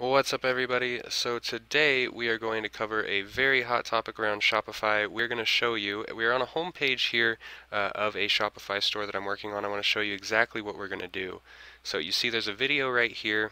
What's up everybody? So today we are going to cover a very hot topic around Shopify. We're going to show you, we're on a home page here uh, of a Shopify store that I'm working on. I want to show you exactly what we're going to do. So you see there's a video right here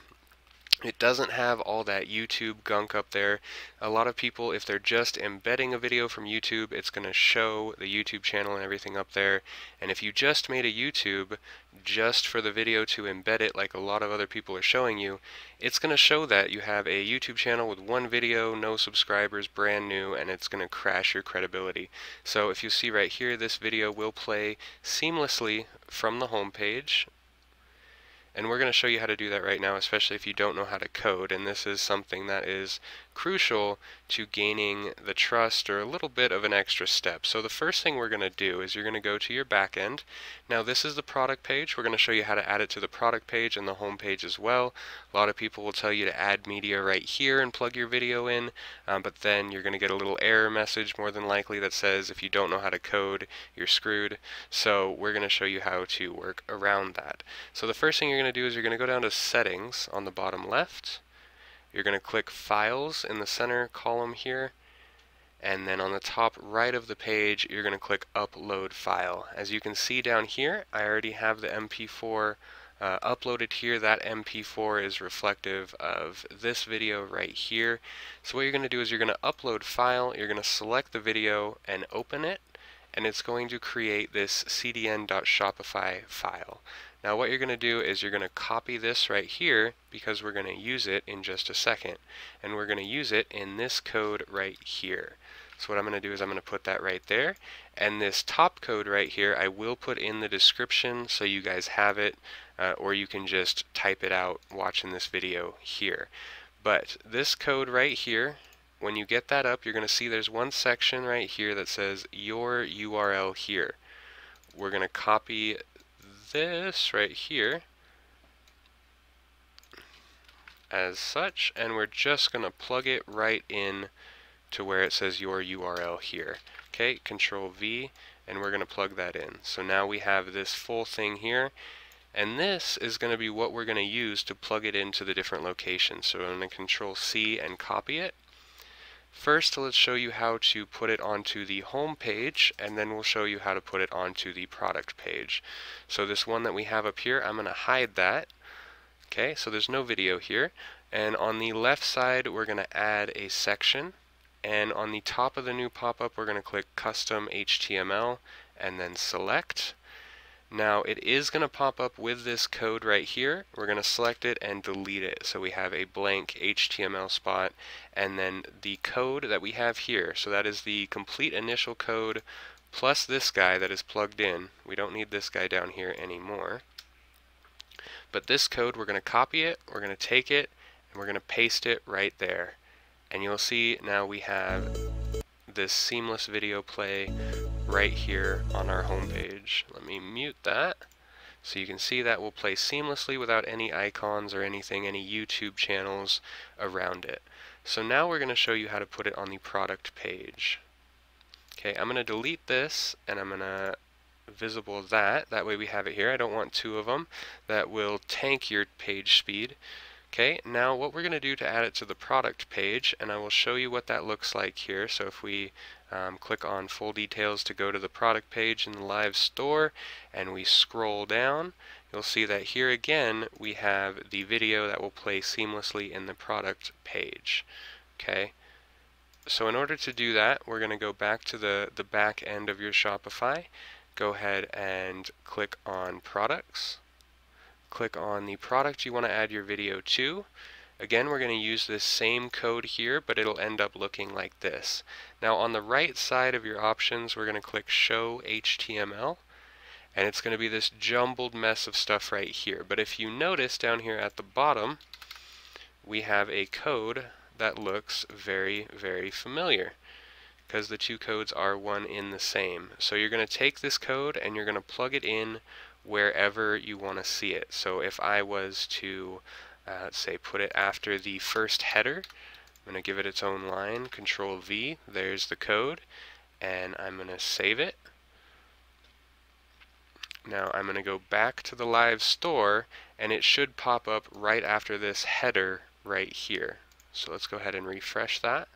it doesn't have all that YouTube gunk up there. A lot of people, if they're just embedding a video from YouTube, it's going to show the YouTube channel and everything up there. And if you just made a YouTube just for the video to embed it like a lot of other people are showing you, it's going to show that you have a YouTube channel with one video, no subscribers, brand new, and it's going to crash your credibility. So if you see right here, this video will play seamlessly from the home page and we're going to show you how to do that right now, especially if you don't know how to code. And this is something that is crucial to gaining the trust or a little bit of an extra step. So the first thing we're going to do is you're going to go to your backend. Now this is the product page. We're going to show you how to add it to the product page and the home page as well. A lot of people will tell you to add media right here and plug your video in, um, but then you're going to get a little error message more than likely that says if you don't know how to code, you're screwed. So we're going to show you how to work around that. So the first thing you're going to do is you're going to go down to settings on the bottom left you're going to click Files in the center column here, and then on the top right of the page, you're going to click Upload File. As you can see down here, I already have the MP4 uh, uploaded here. That MP4 is reflective of this video right here. So what you're going to do is you're going to upload file, you're going to select the video and open it, and it's going to create this cdn.shopify file. Now what you're going to do is you're going to copy this right here because we're going to use it in just a second. And we're going to use it in this code right here. So what I'm going to do is I'm going to put that right there. And this top code right here I will put in the description so you guys have it. Uh, or you can just type it out watching this video here. But this code right here, when you get that up, you're going to see there's one section right here that says your URL here. We're going to copy this right here as such and we're just going to plug it right in to where it says your URL here. Okay, control V and we're going to plug that in. So now we have this full thing here and this is going to be what we're going to use to plug it into the different locations. So I'm going to control C and copy it First, let's show you how to put it onto the home page, and then we'll show you how to put it onto the product page. So this one that we have up here, I'm going to hide that. Okay, so there's no video here. And on the left side, we're going to add a section. And on the top of the new pop-up, we're going to click Custom HTML and then Select. Now it is going to pop up with this code right here. We're going to select it and delete it. So we have a blank HTML spot and then the code that we have here. So that is the complete initial code plus this guy that is plugged in. We don't need this guy down here anymore. But this code, we're going to copy it, we're going to take it, and we're going to paste it right there. And you'll see now we have this seamless video play right here on our home page. Let me mute that. So you can see that will play seamlessly without any icons or anything, any YouTube channels around it. So now we're going to show you how to put it on the product page. Okay, I'm going to delete this and I'm going to visible that. That way we have it here. I don't want two of them. That will tank your page speed. Okay, now what we're going to do to add it to the product page, and I will show you what that looks like here. So if we um, click on full details to go to the product page in the live store, and we scroll down, you'll see that here again we have the video that will play seamlessly in the product page. Okay, so in order to do that, we're going to go back to the, the back end of your Shopify. Go ahead and click on products click on the product you want to add your video to. Again, we're going to use this same code here, but it'll end up looking like this. Now on the right side of your options, we're going to click Show HTML, and it's going to be this jumbled mess of stuff right here. But if you notice down here at the bottom, we have a code that looks very, very familiar because the two codes are one in the same. So you're going to take this code and you're going to plug it in wherever you want to see it. So if I was to, uh, say, put it after the first header, I'm going to give it its own line, Control V, there's the code, and I'm going to save it. Now I'm going to go back to the live store, and it should pop up right after this header right here. So let's go ahead and refresh that.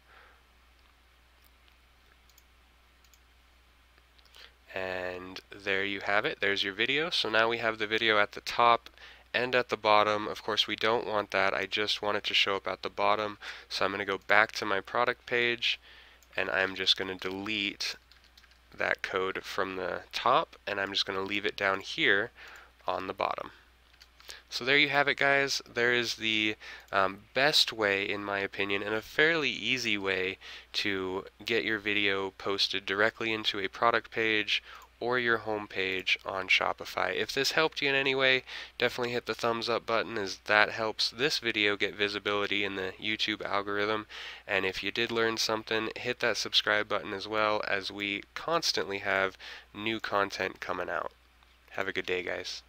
And there you have it. There's your video. So now we have the video at the top and at the bottom. Of course, we don't want that. I just want it to show up at the bottom. So I'm going to go back to my product page and I'm just going to delete that code from the top and I'm just going to leave it down here on the bottom. So there you have it guys. There is the um, best way in my opinion and a fairly easy way to get your video posted directly into a product page or your home page on Shopify. If this helped you in any way, definitely hit the thumbs up button as that helps this video get visibility in the YouTube algorithm. And if you did learn something, hit that subscribe button as well as we constantly have new content coming out. Have a good day, guys.